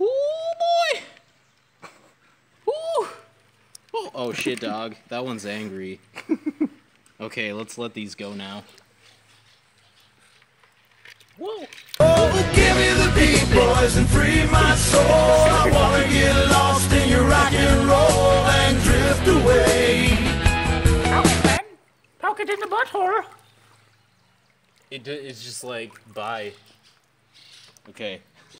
oh boy! Ooh. Oh, oh shit, dog. that one's angry. Okay, let's let these go now. Whoa! Oh, give me the beat, boys, and free my soul. I wanna get lost in your rock and roll and drift away. Poke it, Poke it in the butthole. It, it's just like, bye. Okay.